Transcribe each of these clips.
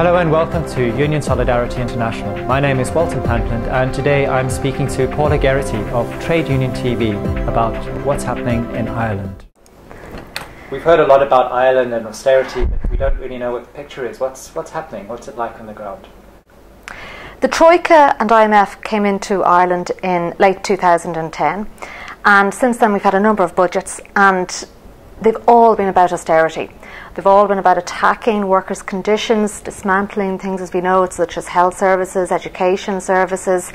Hello and welcome to Union Solidarity International. My name is Walton Pantland and today I'm speaking to Paula Geraghty of Trade Union TV about what's happening in Ireland. We've heard a lot about Ireland and austerity, but we don't really know what the picture is. What's, what's happening? What's it like on the ground? The Troika and IMF came into Ireland in late 2010, and since then we've had a number of budgets, and they've all been about austerity. They've all been about attacking workers' conditions, dismantling things as we know, such as health services, education services.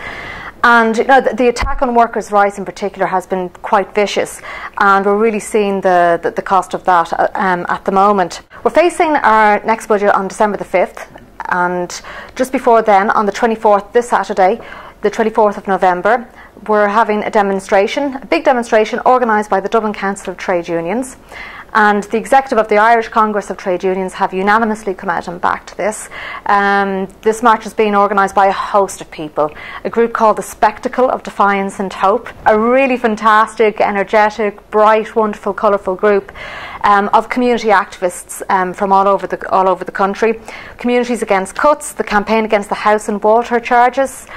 And you know, the, the, attack on workers' rights in particular has been quite vicious, and we're really seeing the, the, the cost of that uh, um, at the moment. We're facing our next budget on December the 5th, and just before then, on the 24th, this Saturday, the 24th of November, we're having a demonstration, a big demonstration organised by the Dublin Council of Trade Unions. And the executive of the Irish Congress of Trade Unions have unanimously come out and backed this. Um, this march is being organised by a host of people. A group called the Spectacle of Defiance and Hope, a really fantastic, energetic, bright, wonderful, colourful group um, of community activists um, from all over the all over the country. Communities Against Cuts, the campaign against the house and water charges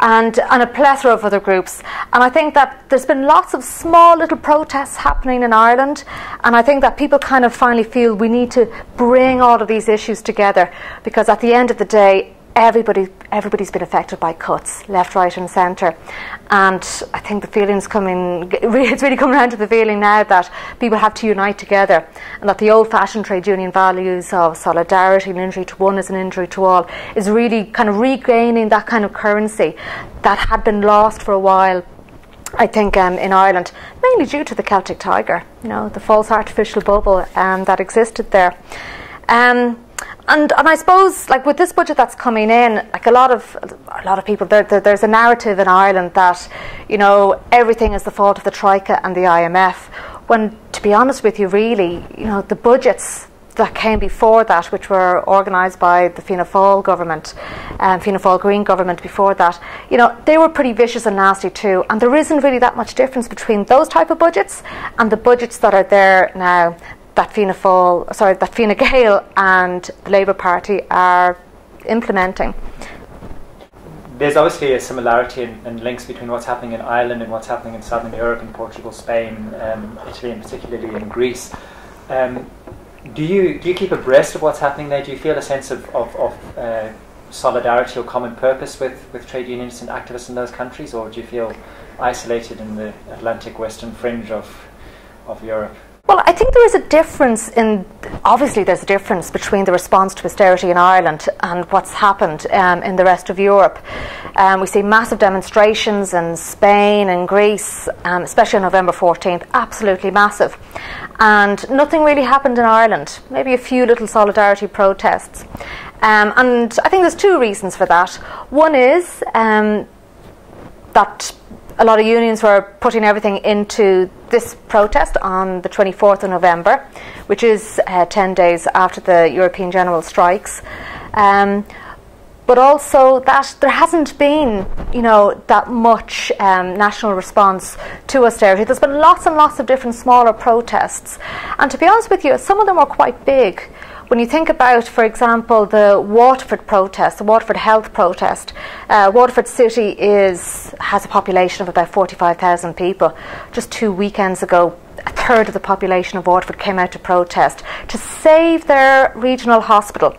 and, and a plethora of other groups. And I think that there's been lots of small little protests happening in Ireland, and I think that people kind of finally feel we need to bring all of these issues together because at the end of the day, everybody everybody's been affected by cuts, left, right, and centre. And I think the feeling's coming. It's really coming around to the feeling now that people have to unite together, and that the old-fashioned trade union values of solidarity, an injury to one is an injury to all, is really kind of regaining that kind of currency that had been lost for a while I think um, in Ireland, mainly due to the Celtic Tiger, you know, the false artificial bubble um, that existed there. Um, and and I suppose like with this budget that's coming in, like a lot of a lot of people, there, there, there's a narrative in Ireland that you know everything is the fault of the Troika and the IMF. When to be honest with you, really, you know the budgets that came before that, which were organised by the Fianna Fáil government, um, Fianna Fáil Green government before that, you know, they were pretty vicious and nasty too. And there isn't really that much difference between those type of budgets and the budgets that are there now that Fianna Fáil, sorry, that Fine Gael and the Labour Party are implementing. There's obviously a similarity and links between what's happening in Ireland and what's happening in Southern Europe, in Portugal, Spain, um, Italy, and particularly in Greece. Um, do you do you keep abreast of what's happening there? Do you feel a sense of, of, of uh, solidarity or common purpose with, with trade unions and activists in those countries, or do you feel isolated in the Atlantic western fringe of of Europe? Well, I think there is a difference in, obviously, there's a difference between the response to austerity in Ireland and what's happened um, in the rest of Europe. Um, we see massive demonstrations in Spain and Greece, um, especially on November 14th, absolutely massive. And nothing really happened in Ireland, maybe a few little solidarity protests. Um, and I think there's two reasons for that. One is um, that a lot of unions were putting everything into this protest on the 24th of November, which is uh, 10 days after the European general strikes. Um, but also that there hasn't been, you know, that much um, national response to austerity. There's been lots and lots of different smaller protests, and to be honest with you, some of them are quite big. When you think about, for example, the Waterford protest, the Waterford Health protest, uh, Waterford City is has a population of about 45,000 people. Just two weekends ago, a third of the population of Waterford came out to protest to save their regional hospital,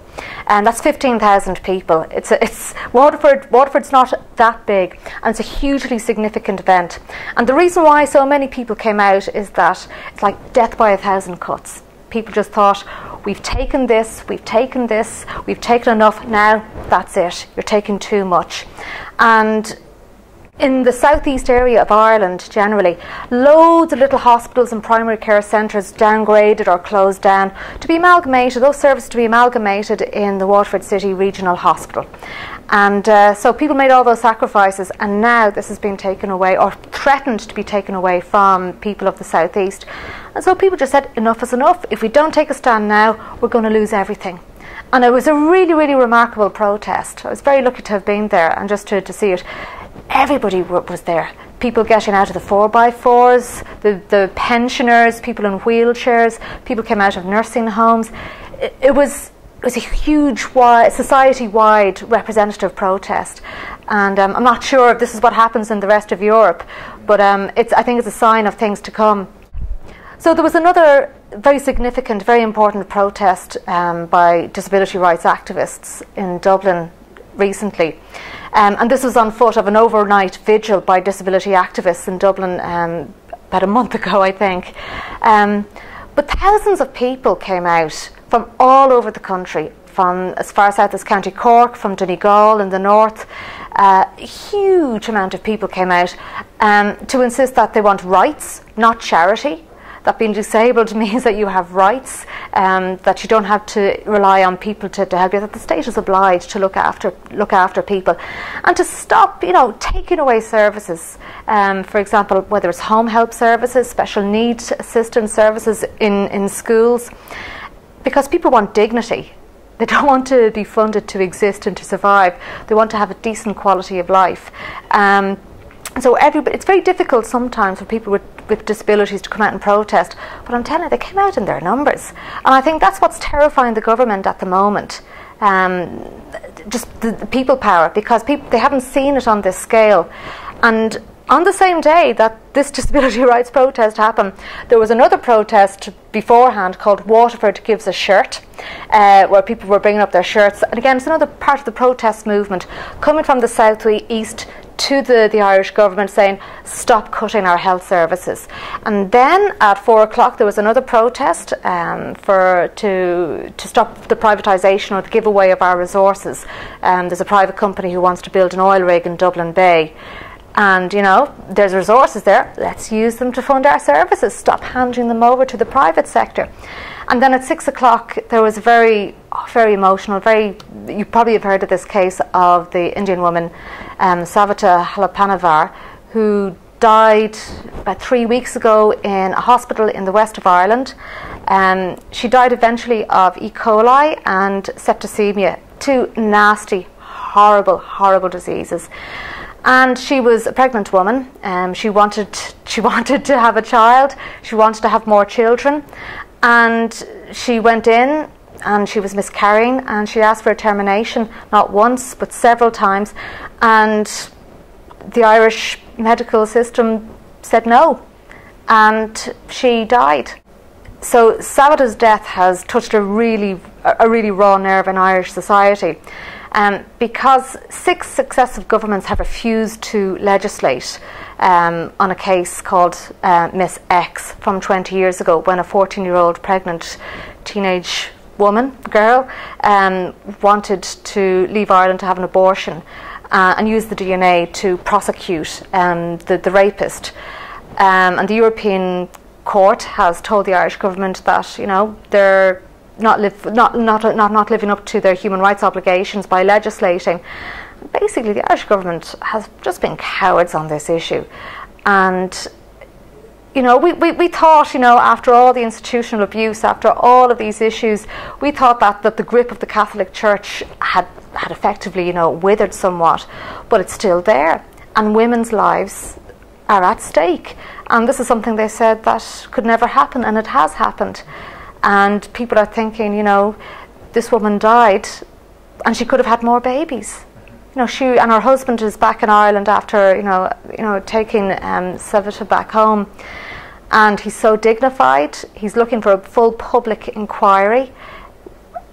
and that's 15,000 people. It's a, it's Waterford. Waterford's not that big, and it's a hugely significant event. And the reason why so many people came out is that it's like death by a thousand cuts people just thought, we've taken this, we've taken this, we've taken enough, now that's it, you're taking too much. And in the southeast area of Ireland generally, loads of little hospitals and primary care centres downgraded or closed down to be amalgamated, those services to be amalgamated in the Waterford City Regional Hospital. And uh, so people made all those sacrifices, and now this has been taken away or threatened to be taken away from people of the southeast. And so people just said, enough is enough. If we don't take a stand now, we're going to lose everything. And it was a really, really remarkable protest. I was very lucky to have been there and just to, to see it. Everybody was there. People getting out of the 4x4s, the, the pensioners, people in wheelchairs, people came out of nursing homes. It, it was it was a huge society-wide representative protest, and um, I'm not sure if this is what happens in the rest of Europe, but um, I think it's a sign of things to come. So there was another very significant, very important protest um, by disability rights activists in Dublin recently. Um, and this was on foot of an overnight vigil by disability activists in Dublin um, about a month ago, I think. Um, but thousands of people came out from all over the country, from as far south as County Cork, from Donegal in the north. Uh, a huge amount of people came out um, to insist that they want rights, not charity that being disabled means that you have rights, um, that you don't have to rely on people to, to help you, that the state is obliged to look after look after people, and to stop, you know, taking away services. Um, for example, whether it's home help services, special needs assistance services in, in schools, because people want dignity. They don't want to be funded to exist and to survive. They want to have a decent quality of life. Um, so everybody, it's very difficult sometimes for people with, with disabilities to come out and protest. But I'm telling you, they came out in their numbers, and I think that's what's terrifying the government at the moment. Um, just the, the, people power because people they haven't seen it on this scale, and on the same day that this disability rights protest happened, there was another protest beforehand called Waterford Gives a Shirt, uh, where people were bringing up their shirts. And again, it's another part of the protest movement coming from the southeast to the, the Irish government saying, stop cutting our health services. And then at four o'clock, there was another protest um, for to, to stop the privatisation or the giveaway of our resources. Um, there's a private company who wants to build an oil rig in Dublin Bay. And you know, there's resources there. Let's use them to fund our services. Stop handing them over to the private sector. And then at six o'clock, there was a very, very emotional, very, you probably have heard of this case of the Indian woman, um, Savita Halappanavar, who died about three weeks ago in a hospital in the west of Ireland. Um, she died eventually of E. coli and septicemia, two nasty, horrible, horrible diseases. And she was a pregnant woman. Um, she wanted she wanted to have a child. She wanted to have more children, and she went in and she was miscarrying and she asked for a termination not once but several times. And the Irish medical system said no. And she died. So Savita's death has touched a really a really raw nerve in Irish society um, because six successive governments have refused to legislate um, on a case called uh, Miss X from 20 years ago when a 14 year old pregnant teenage woman, girl, um, wanted to leave Ireland to have an abortion uh, and use the DNA to prosecute um, the, the rapist. Um, and the European Court has told the Irish government that, you know, they're not, live, not, not, not, not living up to their human rights obligations by legislating basically the Irish government has just been cowards on this issue. And you know, we, we, we thought, you know, after all the institutional abuse, after all of these issues, we thought that, that the grip of the Catholic Church had, had effectively, you know, withered somewhat, but it's still there. And women's lives are at stake. And this is something they said that could never happen, and it has happened. And people are thinking, you know, this woman died and she could have had more babies you know, she and her husband is back in Ireland after you know, you know, taking um, back home, and he's so dignified. He's looking for a full public inquiry.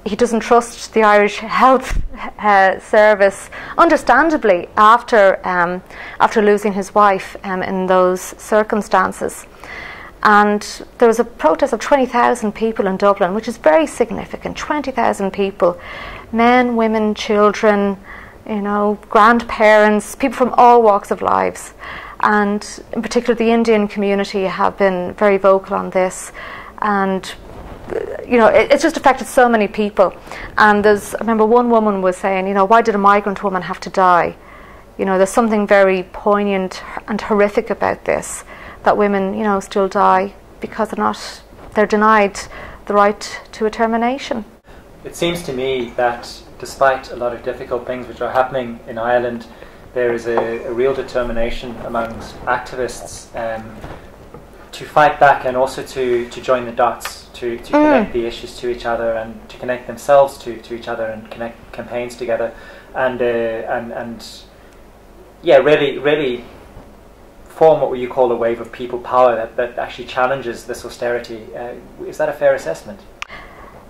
He doesn't trust the Irish Health uh, Service, understandably, after um, after losing his wife um, in those circumstances. And there was a protest of 20,000 people in Dublin, which is very significant 20,000 people men, women, children, you know, grandparents, people from all walks of lives. And in particular, the Indian community have been very vocal on this. And, you know, it, it's just affected so many people. And there's, I remember one woman was saying, you know, why did a migrant woman have to die? You know, there's something very poignant and horrific about this that women, you know, still die because they're not, they're denied the right to a termination. It seems to me that despite a lot of difficult things which are happening in Ireland, there is a, a real determination amongst activists um, to fight back and also to, to join the dots, to, to Mm. connect the issues to each other and to connect themselves to, to each other and connect campaigns together, and uh, and and yeah, really really form what you call a wave of people power that, that actually challenges this austerity. Uh, is that a fair assessment?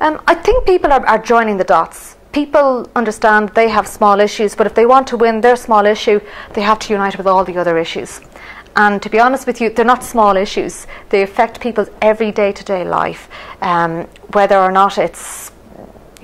Um, I think people are, are joining the dots. People understand they have small issues, but if they want to win their small issue, they have to unite with all the other issues. And to be honest with you, they're not small issues. They affect people's every day to day life, um, whether or not it's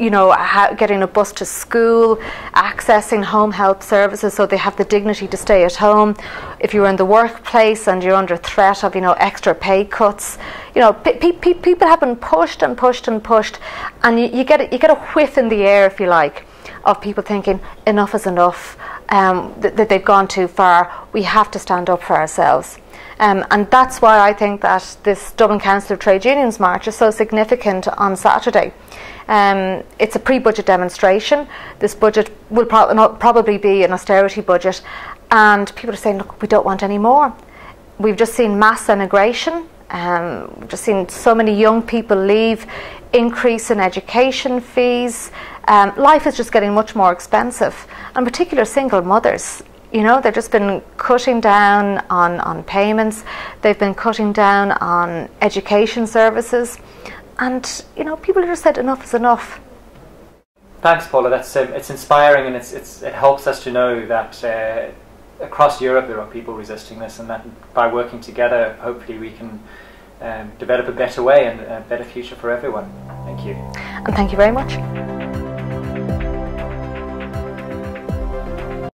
you know, getting a bus to school, accessing home help services so they have the dignity to stay at home. If you're in the workplace and you're under threat of, you know, extra pay cuts, you know, pe- pe- pe- people have been pushed and pushed and pushed, and you, you get a, you get a whiff in the air, if you like, of people thinking enough is enough, um, th- that they've gone too far. We have to stand up for ourselves. Um, and that's why I think that this Dublin Council of Trade Unions March is so significant on Saturday. Um, it's a pre-budget demonstration. This budget will pro- probably be an austerity budget, and people are saying, "Look, we don't want any more." We've just seen mass emigration. Um, we've just seen so many young people leave. Increase in education fees. Um, life is just getting much more expensive, and particular single mothers. You know, they've just been cutting down on, on payments. They've been cutting down on education services. And, you know, people have just said enough is enough. Thanks, Paula. That's um, it's inspiring, and it's, it's it helps us to know that uh, across Europe there are people resisting this, and that by working together, hopefully we can um, develop a better way and a better future for everyone. Thank you. And thank you very much.